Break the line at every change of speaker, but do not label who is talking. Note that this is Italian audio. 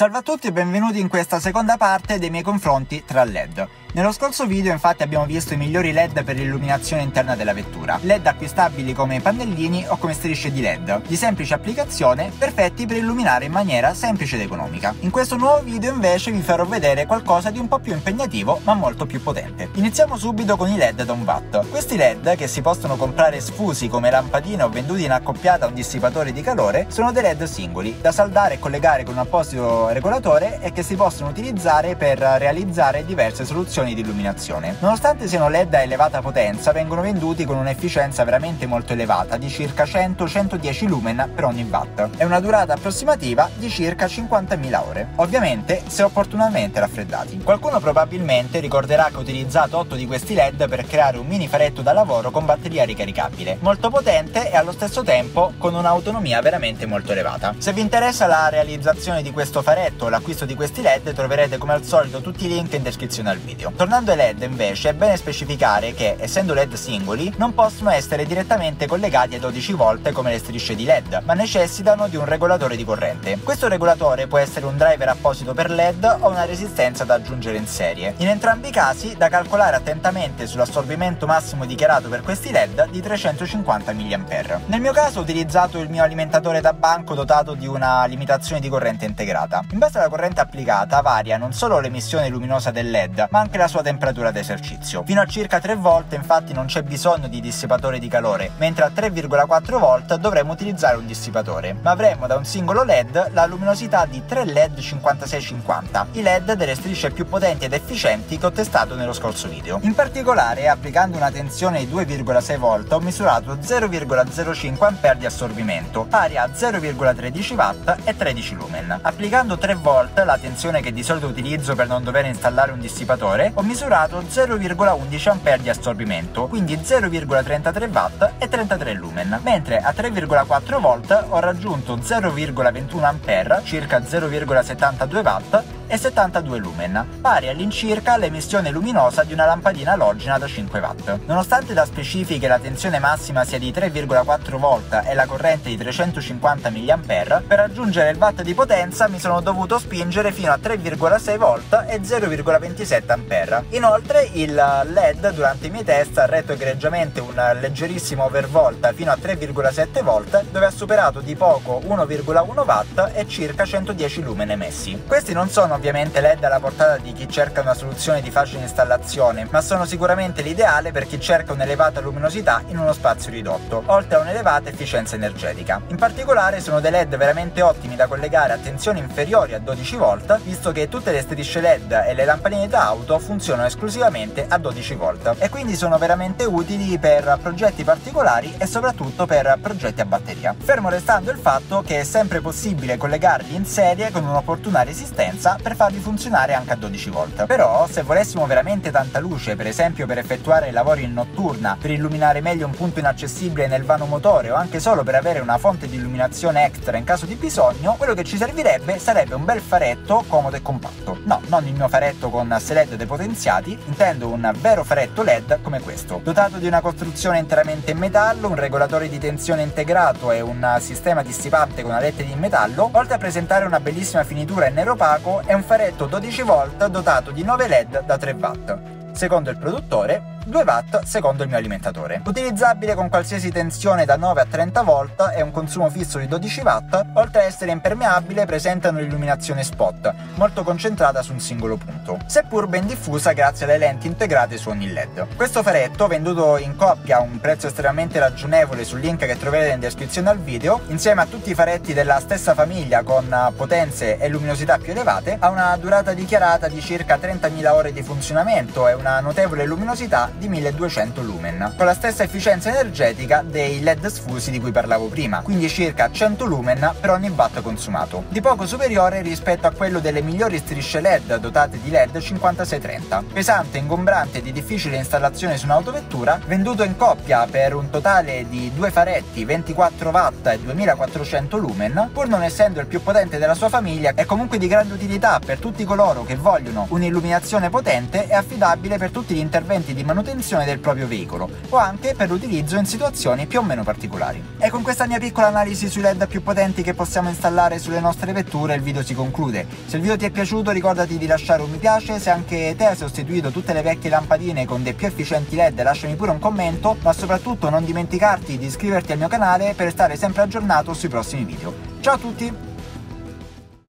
Salve a tutti e benvenuti in questa seconda parte dei miei confronti tra LED. Nello scorso video infatti abbiamo visto i migliori LED per l'illuminazione interna della vettura, LED acquistabili come pannellini o come strisce di LED, di semplice applicazione, perfetti per illuminare in maniera semplice ed economica. In questo nuovo video invece vi farò vedere qualcosa di un po' più impegnativo ma molto più potente. Iniziamo subito con i LED da un watt. Questi LED, che si possono comprare sfusi come lampadine o venduti in accoppiata a un dissipatore di calore, sono dei LED singoli, da saldare e collegare con un apposito regolatore e che si possono utilizzare per realizzare diverse soluzioni soluzioni di illuminazione. Nonostante siano LED a elevata potenza, vengono venduti con un'efficienza veramente molto elevata di circa 100-110 lumen per ogni watt e una durata approssimativa di circa 50.000 ore, ovviamente se opportunamente raffreddati. Qualcuno probabilmente ricorderà che ho utilizzato 8 di questi LED per creare un mini faretto da lavoro con batteria ricaricabile, molto potente e allo stesso tempo con un'autonomia veramente molto elevata. Se vi interessa la realizzazione di questo faretto o l'acquisto di questi LED troverete come al solito tutti i link in descrizione al video. Tornando ai LED invece è bene specificare che, essendo LED singoli, non possono essere direttamente collegati a 12 volt come le strisce di LED, ma necessitano di un regolatore di corrente. Questo regolatore può essere un driver apposito per LED o una resistenza da aggiungere in serie. In entrambi i casi da calcolare attentamente sull'assorbimento massimo dichiarato per questi LED di 350 mA. Nel mio caso ho utilizzato il mio alimentatore da banco dotato di una limitazione di corrente integrata. In base alla corrente applicata varia non solo l'emissione luminosa del LED, ma anche la sua temperatura d'esercizio. Fino a circa 3 volt infatti non c'è bisogno di dissipatore di calore, mentre a 3,4 volt dovremmo utilizzare un dissipatore, ma avremo da un singolo LED la luminosità di 3 LED 5650, i LED delle strisce più potenti ed efficienti che ho testato nello scorso video. In particolare, applicando una tensione di 2,6 volt ho misurato 0,05 A di assorbimento, pari a 0,13 W e 13 lumen. Applicando 3 volt, la tensione che di solito utilizzo per non dover installare un dissipatore, ho misurato 0,11 A di assorbimento, quindi 0,33 W e 33 lumen, mentre a 3,4 V ho raggiunto 0,21 A, circa 0,72 W e 72 lumen, pari all'incirca all'emissione luminosa di una lampadina alogena da 5 watt. Nonostante da specifiche la tensione massima sia di 3,4 volt e la corrente di 350 mA, per raggiungere il watt di potenza mi sono dovuto spingere fino a 3,6 volt e 0,27 A. Inoltre il LED durante i miei test ha retto egregiamente un leggerissimo overvolt fino a 3,7 volt dove ha superato di poco 1,1 watt e circa 110 lumen emessi. Questi non sono ovviamente LED alla portata di chi cerca una soluzione di facile installazione, ma sono sicuramente l'ideale per chi cerca un'elevata luminosità in uno spazio ridotto, oltre a un'elevata efficienza energetica. In particolare sono dei LED veramente ottimi da collegare a tensioni inferiori a 12 volt, visto che tutte le strisce LED e le lampadine d'auto funzionano esclusivamente a 12 volt e quindi sono veramente utili per progetti particolari e soprattutto per progetti a batteria. Fermo restando il fatto che è sempre possibile collegarli in serie con un'opportuna resistenza per per farli funzionare anche a 12 volt. Però se volessimo veramente tanta luce, per esempio per effettuare lavori in notturna, per illuminare meglio un punto inaccessibile nel vano motore o anche solo per avere una fonte di illuminazione extra in caso di bisogno, quello che ci servirebbe sarebbe un bel faretto comodo e compatto. No, non il mio faretto con LED depotenziati, intendo un vero faretto LED come questo, dotato di una costruzione interamente in metallo, un regolatore di tensione integrato e un sistema dissipante con alette di metallo, oltre a presentare una bellissima finitura in nero opaco e un faretto 12 volt dotato di 9 LED da 3 watt. Secondo il produttore, 2 watt secondo il mio alimentatore. Utilizzabile con qualsiasi tensione da 9 a 30 volt e un consumo fisso di 12 watt, oltre a essere impermeabile presenta un'illuminazione spot, molto concentrata su un singolo punto, seppur ben diffusa grazie alle lenti integrate su ogni LED. Questo faretto, venduto in coppia a un prezzo estremamente ragionevole sul link che troverete in descrizione al video, insieme a tutti i faretti della stessa famiglia con potenze e luminosità più elevate, ha una durata dichiarata di circa 30.000 ore di funzionamento e una notevole luminosità di 1200 lumen, con la stessa efficienza energetica dei LED sfusi di cui parlavo prima, quindi circa 100 lumen per ogni watt consumato, di poco superiore rispetto a quello delle migliori strisce LED dotate di LED 5630, pesante, ingombrante e di difficile installazione su un'autovettura, venduto in coppia per un totale di due faretti 24 watt e 2400 lumen, pur non essendo il più potente della sua famiglia, è comunque di grande utilità per tutti coloro che vogliono un'illuminazione potente e affidabile per tutti gli interventi di manutenzione manutenzione del proprio veicolo o anche per l'utilizzo in situazioni più o meno particolari. E con questa mia piccola analisi sui LED più potenti che possiamo installare sulle nostre vetture il video si conclude. Se il video ti è piaciuto ricordati di lasciare un mi piace, se anche te hai sostituito tutte le vecchie lampadine con dei più efficienti LED lasciami pure un commento, ma soprattutto non dimenticarti di iscriverti al mio canale per stare sempre aggiornato sui prossimi video. Ciao a tutti!